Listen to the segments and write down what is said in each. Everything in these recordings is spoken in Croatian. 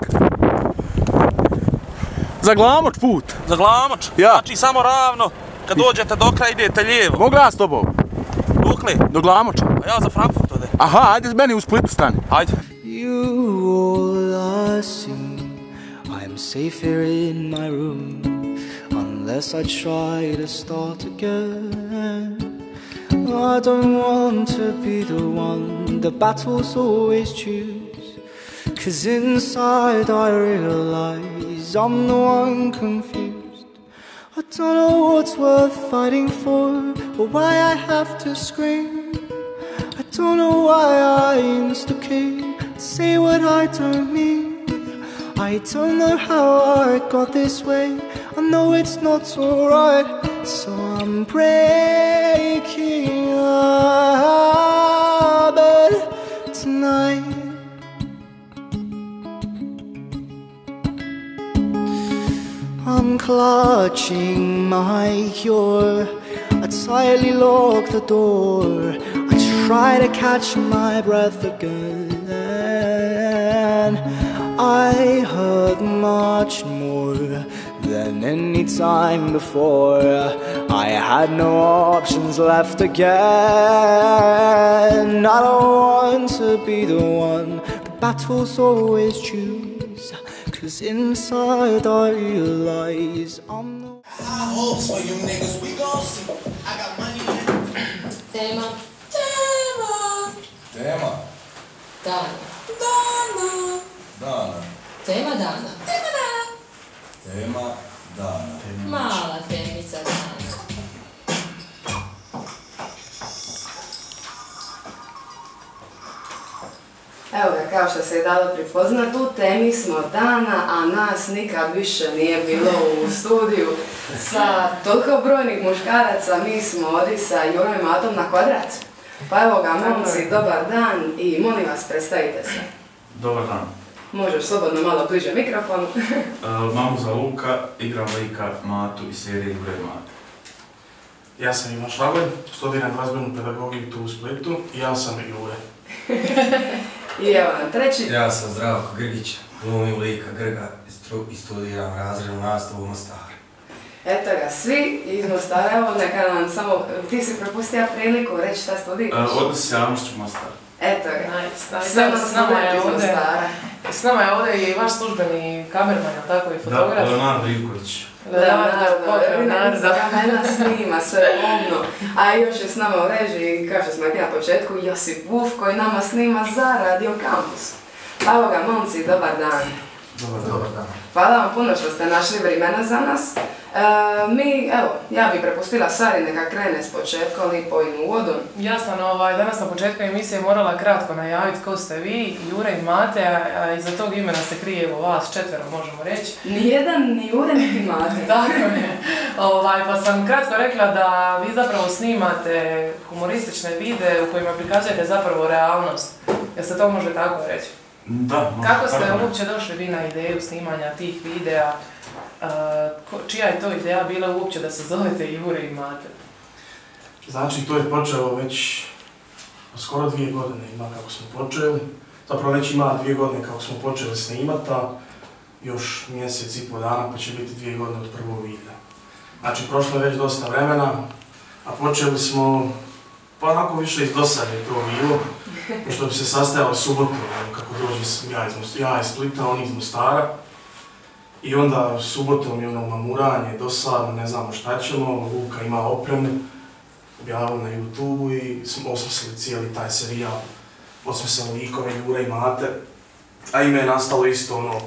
tak. Za glamoč put. Za glamoč? Ja. Znači samo ravno, kad dođete do kraja idete lijevo. Mogu ja s tobom? Dokle? Do glamoča. A ja za Frankfurt ode. Aha, ajde meni u Splitu stani. Ajde. You all I see. I'm safe here in my room. Unless I try to start again. I don't want to be the one the battles always choose. Cause inside I realize I'm the one confused. I don't know what's worth fighting for or why I have to scream. I don't know why I instigate, say what I don't mean. I don't know how I got this way. I know it's not alright, so I'm breaking up tonight. I'm clutching my cure. I tightly lock the door. I try to catch my breath again. I hurt much more than any time before. I had no options left again. I don't want to be the one the battles always choose. Inside I realize I'm the hopes for you niggas, we gon' see. Evo ga, kao što se je dalo prepoznat, u temi smo dana, a nas nikad više nije bilo u studiju sa toliko brojnih muškaraca. Mi smo ovdje sa Jurom i Matom na kvadrat. Pa evo ga, momci, dobar dan i molim vas, predstavite se. Dobar dan. Možeš slobodno malo bliže mikrofon. E, Mamuza Luka, igram lika Matu iz serije Jure i Mate. Ja sam Ivan Šlagon, studiram glazbenu pedagogiju tu u Splitu i ja sam Jure. I evo nam treći. Ja sam Zdravko Grgić, glumim lika Grga i studiram razrednu nastavu u Mostaru. Eto ga, svi iz Mostara, evo neka nam samo, ti si propustio priliku reći šta E, studiraš. Odnos s javnošću Mostar. Eto ga, Nice, nice. sve nas s nama je iz Mostara. s nama je ovdje i vaš službeni kamerman, tako, i Da, fotograf. Leonardo Ivković. Leonardo, Leonardo. Mena snima sve pomno. A još je s nama u režiji, kao što smo rekli na početku, Josip Vuf koji nama snima za Radio Campus. Pa evo ga, momci, dobar dan. Dobar, dobar dan. Hvala vam puno što ste našli vremena za nas. E, mi, evo, ja bih prepustila Sari neka krene s početkom i pojim uvodom. Ja sam ovaj, danas na početku emisije morala kratko najaviti ko ste vi, Jure i Mate, a, a iza tog imena se krije evo vas četvero, možemo reći. Nijedan ni Jure niti Mate. Tako je. Ovaj, pa sam kratko rekla da vi zapravo snimate humoristične videe u kojima prikazujete zapravo realnost. Jel se to može tako reći? Da, može, Kako ste tako je. uopće došli vi na ideju snimanja tih videa? E, čija je to ideja bila uopće da se zovete Jure i Mate? Znači, to je počelo već skoro dvije godine ima kako smo počeli. Zapravo već ima dvije godine kako smo počeli snimati, a još mjesec i pol dana pa će biti dvije godine od prvog videa. Znači, prošlo je već dosta vremena, a počeli smo, pa onako više iz dosade je to bilo, pošto bi se sastajali subotu, kako dođe s- ja iz, ja iz Splita, oni iz Mostara. I onda subotom je ono mamuranje, dosadno, ne znamo šta ćemo, Luka ima opremu, objavili na YouTube-u i osmislili cijeli taj serijal. Osmislili likove Jure i Mate. A ime je nastalo isto ono,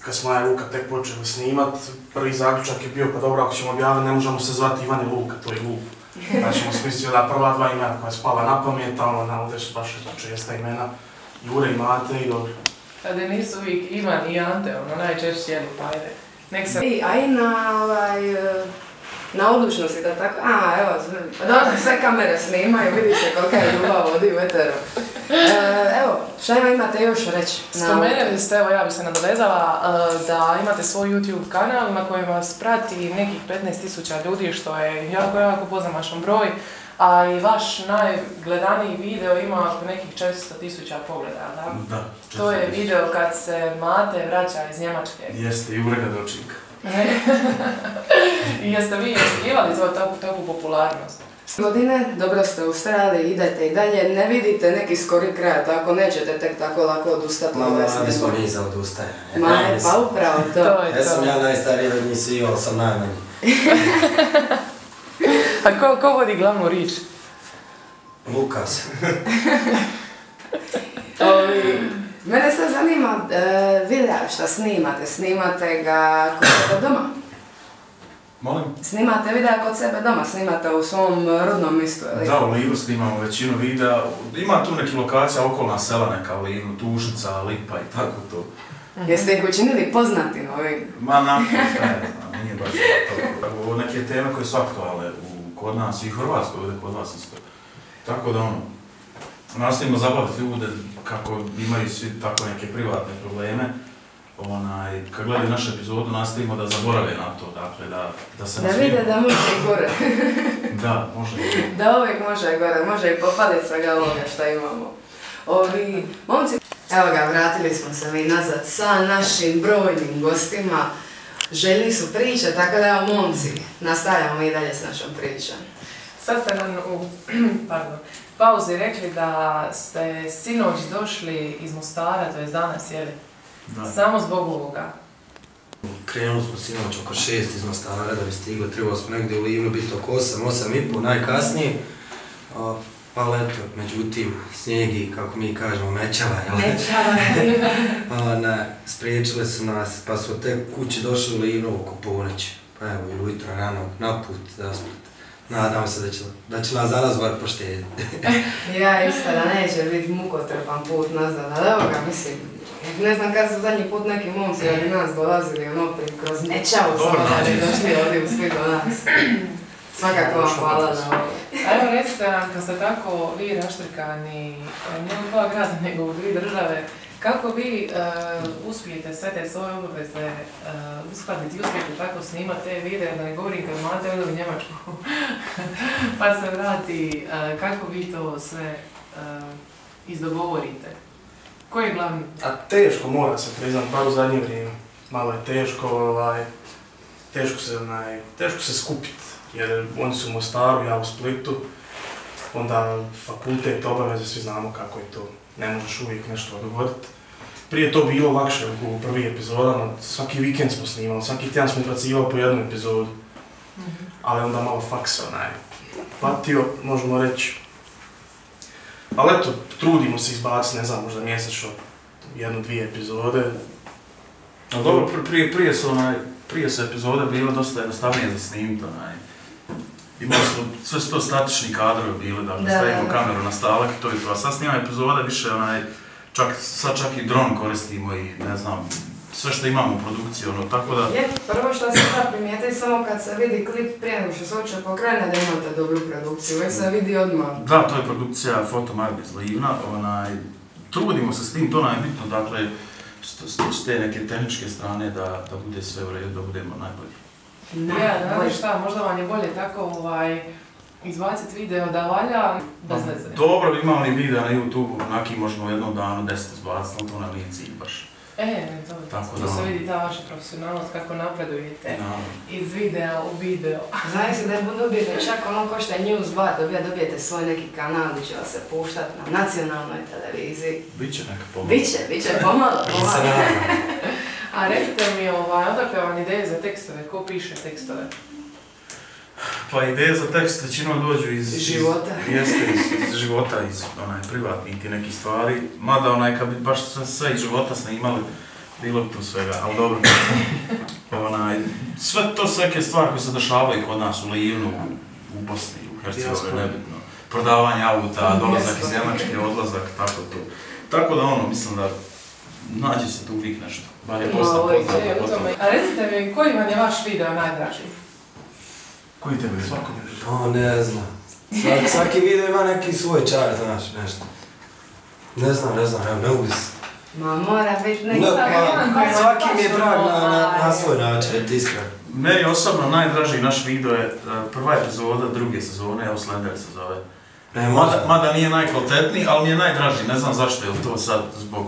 kad smo ja i Luka tek počeli snimat, prvi zaključak je bio pa dobro ako ćemo objaviti ne možemo se zvati Ivan i Luka, to je glupo. Znači smo smislili da prva dva imena koja je spala na pamet, ono ovdje su baš česta imena Jure i Mate i dobro. Kada nisu uvijek Ivan i Ante, ono najčešće jeli, pa ajde. Nek se... I, a i na, ovaj, e, na odlučnosti da tako, a evo, pa dobro, sve kamere snimaju, vidite kolika je ljubav ovdje u eteru. E, evo, šta ima imate još reći? Spomenuli ste, evo ja bi se nadovezala, e, da imate svoj YouTube kanal na kojem vas prati nekih 15.000 ljudi, što je jako, jako pozamašan broj. A i vaš najgledaniji video ima oko nekih 400 tisuća pogleda, da? Da. To je 400 video kad se Mate vraća iz Njemačke. Jeste, i urega dočinka. I jeste vi očekivali to takvu, takvu popularnost? Godine, dobro ste ustrajali, idete i dalje, ne vidite neki skori kraj, tako nećete tek tako lako odustati od ove mladi smo snimke. mi za odustajanje. Ma, pa upravo to. To je Ja sam ja najstariji od njih ali sam najmanji. A ko, ko vodi glavnu rič? Lukas. Ovi, mene sad zanima, e, videa šta snimate, snimate ga kod sebe doma? Molim? Snimate videa kod sebe doma, snimate u svom rodnom mjestu, ili? Da, u Livnu snimamo većinu videa. Ima tu neki lokacija, okolna sela neka u Livnu, Tušnica, Lipa i tako to. Jeste ih učinili poznatim ovim? Ma nakon, nije baš to. Ovo neke teme koje su aktualne u, kod nas i u Hrvatskoj, ovdje kod vas isto. Tako da ono, nastavimo zabaviti ljude kako imaju svi tako neke privatne probleme. Onaj, kad gledaju našu epizodu, nastavimo da zaborave na to, dakle, da, da se Da vide da može i gore. Da, može. da uvijek može i gore, može i popaditi svega ovoga što imamo. Ovi, momci, evo ga, vratili smo se mi nazad sa našim brojnim gostima. Željni su priče, tako da evo momci, nastavljamo mi i dalje s našom pričom. Sad ste nam u pardon, pauzi rekli da ste sinoć došli iz Mostara, to je danas, je li? Da. Samo zbog ovoga. Krenuli smo sinoć oko 6 iz Mostara da bi stigli, trebalo smo negdje u Livnu biti oko 8, 8 i pol najkasnije. Pa leto, međutim, snijegi, kako mi kažemo, mećava, jel? A, ne, spriječile su nas, pa smo tek kući došli u Livnu oko ponoći. Pa evo, i ujutro rano, na put za Split. Nadam se da će, da će nas danas bar poštediti. Ja isto da neće biti mukotrpan put nazad, ali evo ga, mislim, ne znam kad su zadnji put neki momci od nas dolazili ono kroz nečavu Dobro samo da bi nađe. došli ovdje u Split do nas. Svakako vam hvala na ovo. A evo recite nam, kad ste tako vi raštrikani, e, ne u dva grada, nego u dvije države, kako vi e, uspijete sve te svoje obaveze e, uskladiti, uspijete tako snimati te videe, da ne govorim kad imate ili u Njemačku, pa se vrati, kako vi to sve izdogovorite? Koji je glavni? A teško mora se priznat, bar u zadnje vrijeme. Malo je teško, ovaj, teško se, onaj, teško se skupit, jer oni su u Mostaru, ja u Splitu, onda fakultet, obaveze, svi znamo kako je to, ne možeš uvijek nešto dogoditi. Prije je to bilo lakše u prvih epizodama, svaki vikend smo snimali, svaki tjedan smo izbacivali po jednu epizodu, ali onda malo faksa onaj patio, možemo reći. Ali eto, trudimo se izbaciti, ne znam, možda mjesečno jednu, dvije epizode. No dobro, pr- prije, prije su onaj, prije su epizode bile dosta jednostavnije za snimiti, onaj. Imali smo, sve su to statični kadrovi bili, dakle, Da, stavimo da, da. kameru na stalak i to je to. A sad snimamo epizode više, onaj, čak, sad čak i dron koristimo i ne znam, sve što imamo u produkciji, ono, tako da... Je, prvo što se treba primijetiti samo kad se vidi klip prije nego što se uopće pokrene da imate dobru produkciju, uvijek se vidi odmah. Da, to je produkcija Foto Marbe iz Livna, onaj, trudimo se s tim, to nam je bitno, dakle, s te neke tehničke strane da, da bude sve u redu, da budemo najbolji. Ja, znate šta, možda vam je bolje tako ovaj, izbaciti video da valja bez veze. Dobro, imamo li video na YouTube, onaki možemo u jednom danu deset izbaciti, ali to nam nije cilj baš. E, ne, to, Tako to da, se ono. vidi ta vaša profesionalnost kako napredujete iz videa u video. Znaš se da dobijete čak ono ko što je News Bar, dobija, dobijete svoj neki kanal gdje će vas se puštati na nacionalnoj televiziji. Biće neka pomoć. Biće, biće pomalo, Se pomalo. A recite mi, ovaj, odakle vam ideje za tekstove, ko piše tekstove? Pa ideje za tekst većinom dođu iz... Iz života. Iz, jeste, iz, iz života, iz onaj, privatnih ti nekih stvari. Mada onaj, kad bi baš sve, sve iz života snimali, bilo bi tu svega, ali dobro. onaj, sve to neke stvari koje se dešavaju kod nas u Livnu, u, Bosni, u Hercegovini, nebitno. Prodavanje auta, dolazak iz. Njemačke, odlazak, tako to. Tako da ono, mislim da nađe se tu uvijek nešto. Bar je posta. A recite mi, koji vam je vaš video najdraži? Koji tebe je Svako Pa ne znam. Svaki, svaki video ima neki svoj čar, znaš, nešto. Ne znam, ne znam, evo, ne mogu se. Ma mora biti neki... Ne, ma, vam svaki mi je drag na, na, na ovaj- svoj način, eto iskreno. Meni osobno najdraži naš video je e, prva epizoda druge sezone, evo Slender se zove. E, Mada, mada nije najkvalitetniji, ali mi je najdraži, ne znam zašto, je li to sad zbog...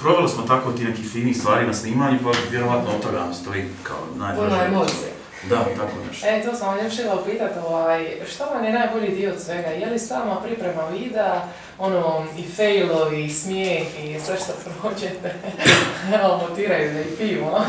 Proveli smo tako ti nekih finih stvari na snimanju, pa vjerovatno od toga mi stoji kao najdraži. Puno emocije. Da, tako nešto. E, to sam vam još htjela upitati, ovaj, što vam je najbolji dio od svega? Je li sama priprema videa, ono, i failovi, i smijeh, i sve što prođete, evo, motiraju da i pivo,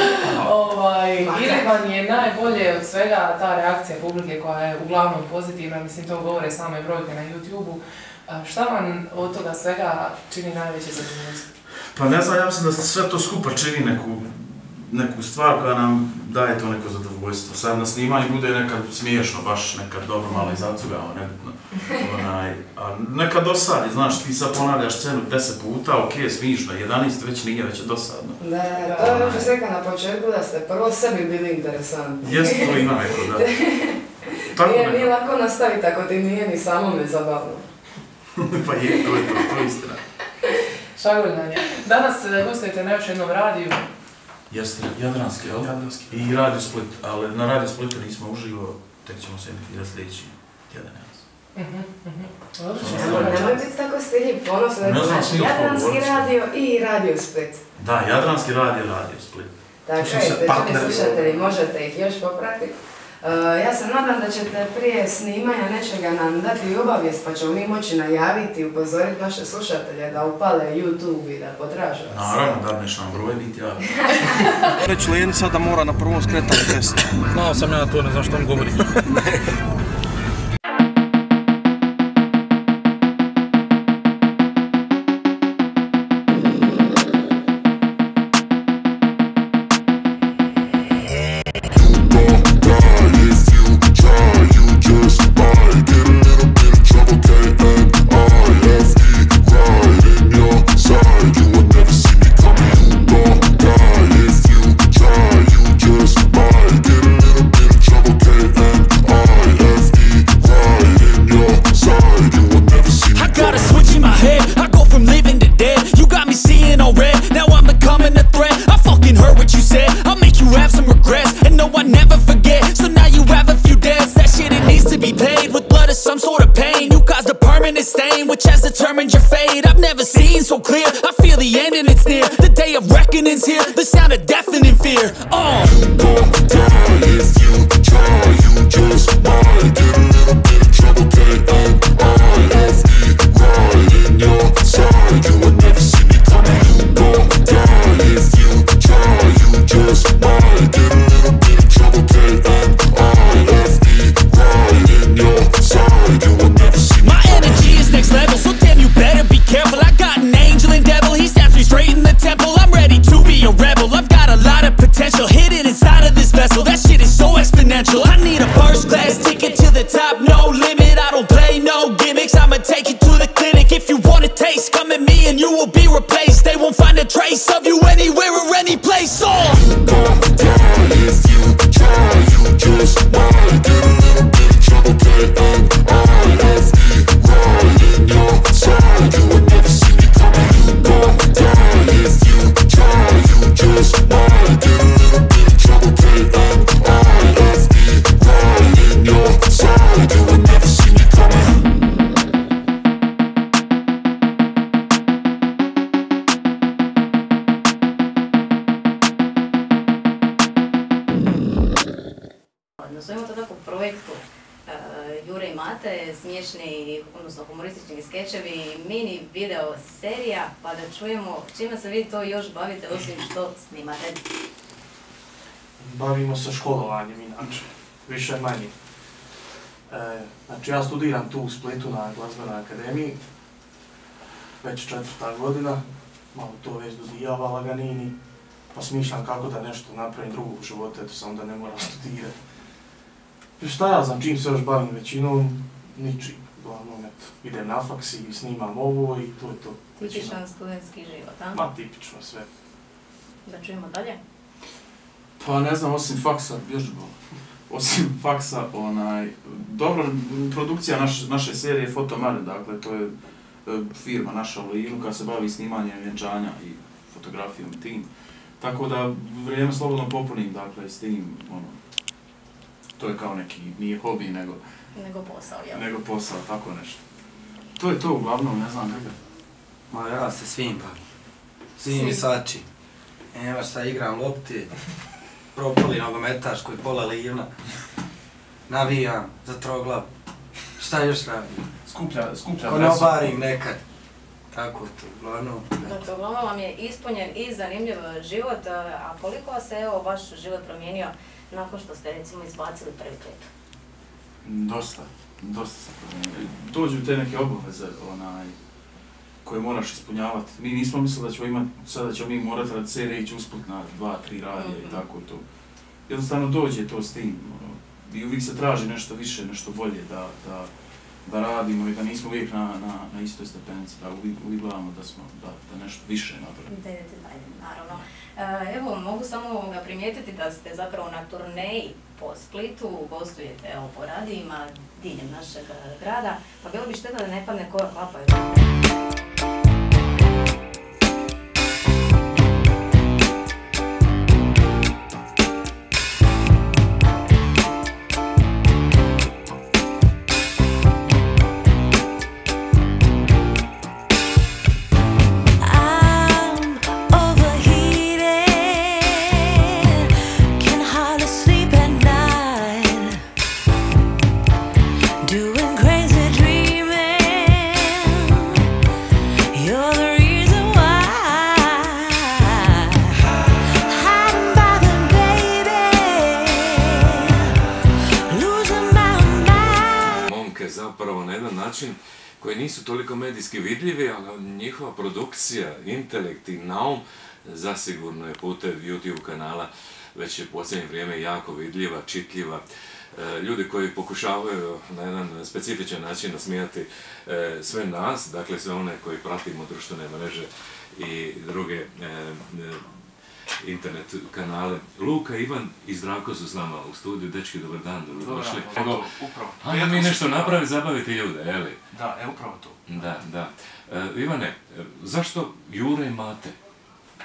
ovaj, ili vam je najbolje od svega ta reakcija publike koja je uglavnom pozitivna, mislim, to govore same brojke na YouTube-u, šta vam od toga svega čini najveće zadovoljstvo? Pa ne znam, ja mislim da sve to skupa čini neku, neku stvar koja nam daje to neko zadovoljstvo. Sad na snimanju bude nekad smiješno, baš nekad dobro malo i zacugao, nebitno. Onaj, a nekad dosadi, znaš, ti sad ponavljaš scenu 10 puta, ok, smišno, 11 već nije, već je dosadno. Da, to je još rekao na početku da ste prvo sebi bili interesantni. Jeste, to ima neko, da. Tako nije, nije lako nastaviti ako ti nije ni samome zabavno. pa je, to je to, to je istina. Šaguljanje. Danas e, gostujete na još jednom radiju. Jeste, Jadranski, jel? Jadranski. I Radio Split, ali na Radio Splitu nismo uživo, tek ćemo se emitirati sljedeći tjedan. Mhm, mhm. Nemoj, biti tako stiljiv, ponosno da smijem Jadranski radio i Radio Split. Da, Jadranski radio, Radio Split. Tako su je, slušatelji, možete ih još popratiti. Uh, ja se nadam da ćete prije snimanja nečega nam dati obavijest, pa ćemo mi moći najaviti i upozoriti naše slušatelje da upale YouTube i da potraže vas. Naravno, dadneš nam broj, niti ja. Reći Lenica da mora na prvom skretanju desno. Znao sam ja to, ne znam što on govori. smiješni, odnosno humoristični skečevi, mini video serija, pa da čujemo čime se vi to još bavite osim što snimate. Bavimo se školovanjem inače, više manje. E, znači ja studiram tu u Splitu na glazbenoj akademiji, već četvrta godina, malo to već dodijava laganini, pa smišljam kako da nešto napravim drugo u životu, eto samo da ne moram studirati. I Šta ja znam, čim se još bavim većinom, ničim. Uglavnom, eto, idem na faks i snimam ovo i to je to. Tipičan studentski život, a? Ma, tipično sve. Da čujemo dalje. Pa ne znam, osim faksa, još osim faksa, onaj, dobro, produkcija naš, naše serije Fotomare, dakle, to je e, firma naša u Livnu koja se bavi snimanjem vjenčanja i fotografijom i tim. Tako da vrijeme slobodno popunim, dakle, s tim, ono, to je kao neki, nije hobi, nego, Nego posao, jel? nego posao, tako nešto. To je to uglavnom, ne znam, kako. Ma ja se svim bavim. Svim i svačim. Evo šta igram lopti, propali nogometaš koji pola livna. Navijam za troglav. Šta još radim? Skuplja, skuplja Konobarim nekad. Tako to, uglavnom. Dakle, uglavnom vam je ispunjen i zanimljiv život, a koliko se evo vaš život promijenio nakon što ste recimo izbacili prvi klip? Dosta, dosta se promijenio. Dođu te neke obaveze, onaj, koje moraš ispunjavati. Mi nismo mislili da ćemo imati, sada ćemo mi morati rad serije ići usput na dva, tri radija i Mhm. tako to. Jednostavno dođe to s tim. ono, I uvijek se traži nešto više, nešto bolje da, da, da radimo i da nismo uvijek na, na, na istoj stepenici, da uvijek, gledamo da smo, da, da nešto više napravimo. Da idete dalje, naravno. E, Evo, mogu samo ovoga primijetiti da ste zapravo na turneji po Splitu, gostujete evo, po radijima diljem našeg e, grada, pa bilo bi šteta da ne padne koja klapa. Produkcija, intelekt i naum zasigurno je putem YouTube kanala već je posljednje vrijeme jako vidljiva, čitljiva. E, Ljudi koji pokušavaju na jedan specifičan način nasmijati e, sve nas, dakle sve one koji pratimo društvene mreže i druge e, internet kanale. Luka, Ivan i Zdravko su s nama u studiju. Dečki, dobar dan, dobro došli. to, upravo. Ajmo mi nešto napraviti, zabaviti ljude, je li? Da, e, upravo to. Da, da. E, Ivane, e, zašto Jure i Mate?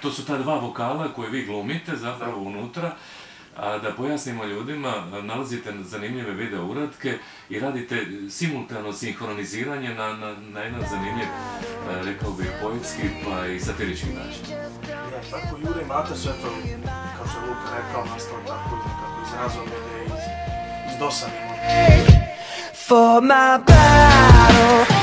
To su ta dva vokala koje vi glumite zapravo unutra, da pojasnimo ljudima, nalazite zanimljive video uradke i radite simultano sinhroniziranje na, na, na jedan zanimljiv, rekao bih, poetski pa i satirički način. Ja, tako Jure i Mate sve to, kao što je Luka rekao, nastalo tako nekako iz razumljenja, iz, iz dosade. For my battle